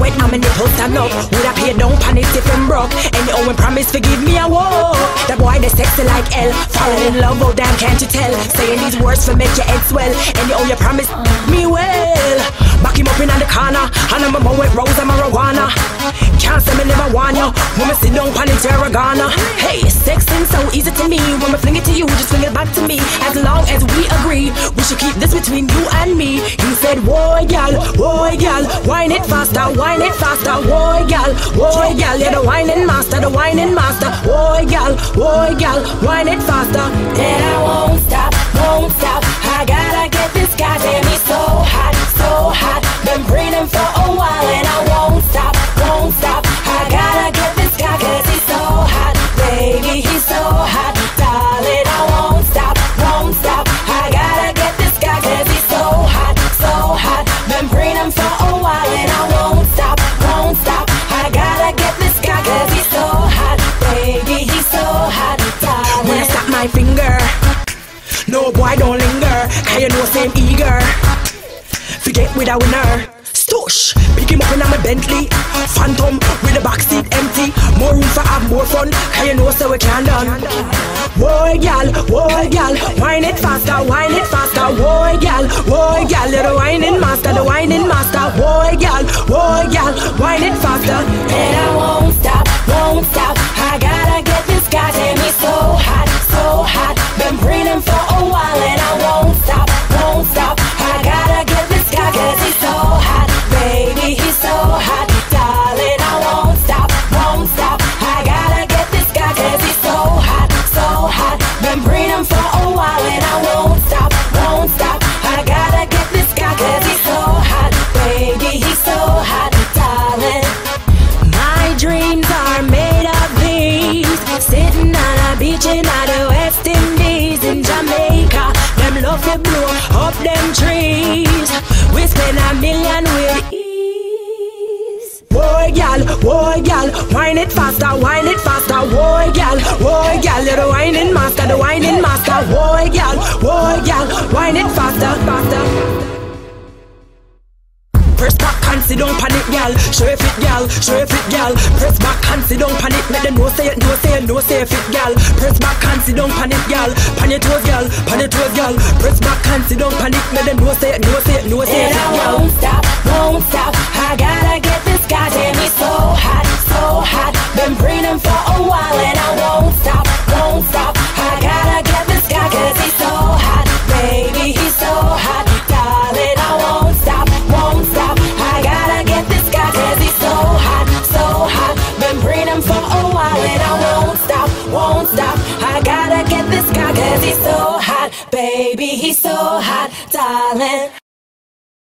when I'm in the post stand up Would I pay down panic if I'm broke. And you own promise forgive me I won't The boy they sexy like L Falling in love, oh damn can't you tell? Saying these words for make your head swell. And you owe your promise me well. Back him up in the corner And I'm a mo with rose and marijuana. Can't say me never want you me sit down pon the Terragana Hey, sexing so easy to me When me fling it to you, just fling it back to me. As long as we agree We should keep this between you and me. He said, boy, gal, boy, gal Wine it faster, wine it faster. Boy, gal, boy, gal You're the whining master, the whining master. Boy, gal, boy, gal Wine it faster. And I won't stop, won't stop. I gotta get this goddamn Boy don't linger? Cause you know same eager. Forget with a winner. Stush, pick him up in my Bentley. Phantom with the backseat empty. More room for have more fun. Cause you know so we can done. Boy gal, boy gal Wine it faster, wine it faster. Boy gal, boy gal You're the whining master, the whining master. Boy gal, boy gal Wine it faster. And I won't spend a million with ease. Boy, gal, boy, gal, wine it faster, wine it faster. Boy, gal, boy, gal, you're the whining master, the whining master. Boy, gal, boy, gal, wine it faster, faster. Sit down pan it, gal. Show if it, gal. Show if it, gal. Press back and sit down pan it. Make them know say it, know say it, know say if it, gal. Press back and sit down pan it, gal. Pan your toes, gal. Pan your toes, gal. Press back and sit down pan it. Make them know say it, know say it, know say And if it, I gal. won't stop, won't stop. I I gotta get this guy cause he's so hot, baby, he's so hot, darling.